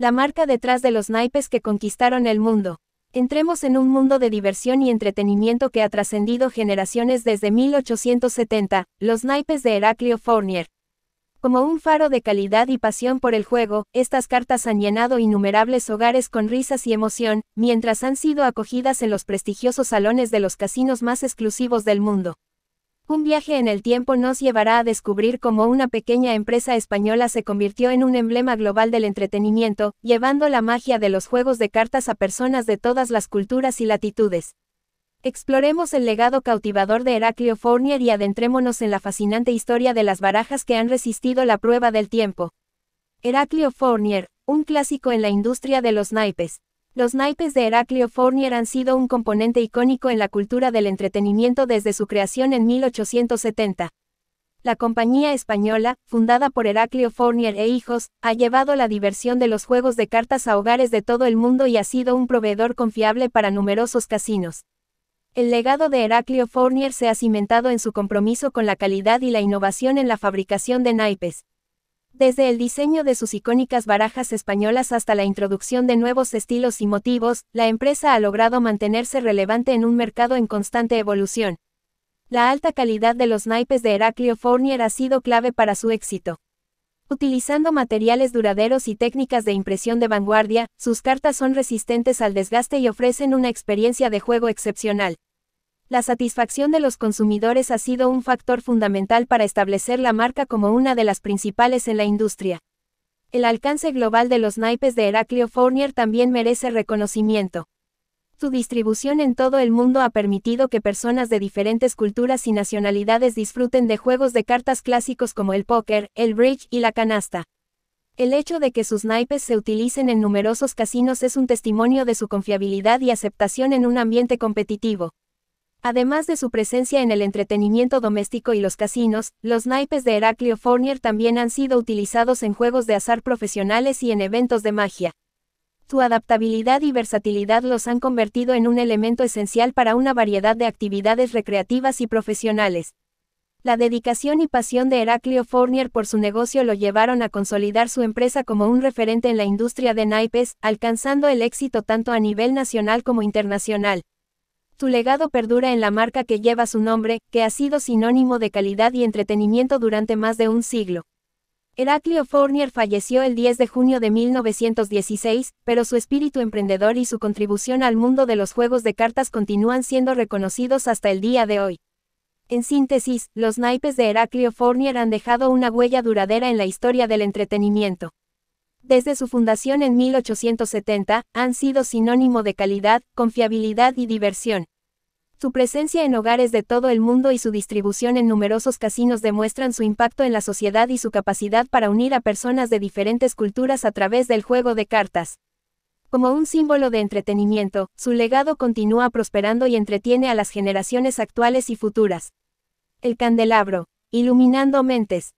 La marca detrás de los naipes que conquistaron el mundo. Entremos en un mundo de diversión y entretenimiento que ha trascendido generaciones desde 1870, los naipes de Heraclio Fournier. Como un faro de calidad y pasión por el juego, estas cartas han llenado innumerables hogares con risas y emoción, mientras han sido acogidas en los prestigiosos salones de los casinos más exclusivos del mundo. Un viaje en el tiempo nos llevará a descubrir cómo una pequeña empresa española se convirtió en un emblema global del entretenimiento, llevando la magia de los juegos de cartas a personas de todas las culturas y latitudes. Exploremos el legado cautivador de Heraclio Fournier y adentrémonos en la fascinante historia de las barajas que han resistido la prueba del tiempo. Heraclio Fournier, un clásico en la industria de los naipes. Los naipes de Heraclio Fournier han sido un componente icónico en la cultura del entretenimiento desde su creación en 1870. La compañía española, fundada por Heraclio Fournier e hijos, ha llevado la diversión de los juegos de cartas a hogares de todo el mundo y ha sido un proveedor confiable para numerosos casinos. El legado de Heraclio Fournier se ha cimentado en su compromiso con la calidad y la innovación en la fabricación de naipes. Desde el diseño de sus icónicas barajas españolas hasta la introducción de nuevos estilos y motivos, la empresa ha logrado mantenerse relevante en un mercado en constante evolución. La alta calidad de los naipes de Heraclio Fournier ha sido clave para su éxito. Utilizando materiales duraderos y técnicas de impresión de vanguardia, sus cartas son resistentes al desgaste y ofrecen una experiencia de juego excepcional. La satisfacción de los consumidores ha sido un factor fundamental para establecer la marca como una de las principales en la industria. El alcance global de los naipes de Heraclio Fournier también merece reconocimiento. Su distribución en todo el mundo ha permitido que personas de diferentes culturas y nacionalidades disfruten de juegos de cartas clásicos como el póker, el bridge y la canasta. El hecho de que sus naipes se utilicen en numerosos casinos es un testimonio de su confiabilidad y aceptación en un ambiente competitivo. Además de su presencia en el entretenimiento doméstico y los casinos, los naipes de Heraclio Fournier también han sido utilizados en juegos de azar profesionales y en eventos de magia. Su adaptabilidad y versatilidad los han convertido en un elemento esencial para una variedad de actividades recreativas y profesionales. La dedicación y pasión de Heraclio Fournier por su negocio lo llevaron a consolidar su empresa como un referente en la industria de naipes, alcanzando el éxito tanto a nivel nacional como internacional. Su legado perdura en la marca que lleva su nombre, que ha sido sinónimo de calidad y entretenimiento durante más de un siglo. Heraclio Fournier falleció el 10 de junio de 1916, pero su espíritu emprendedor y su contribución al mundo de los juegos de cartas continúan siendo reconocidos hasta el día de hoy. En síntesis, los naipes de Heraclio Fournier han dejado una huella duradera en la historia del entretenimiento. Desde su fundación en 1870, han sido sinónimo de calidad, confiabilidad y diversión. Su presencia en hogares de todo el mundo y su distribución en numerosos casinos demuestran su impacto en la sociedad y su capacidad para unir a personas de diferentes culturas a través del juego de cartas. Como un símbolo de entretenimiento, su legado continúa prosperando y entretiene a las generaciones actuales y futuras. El candelabro, iluminando mentes.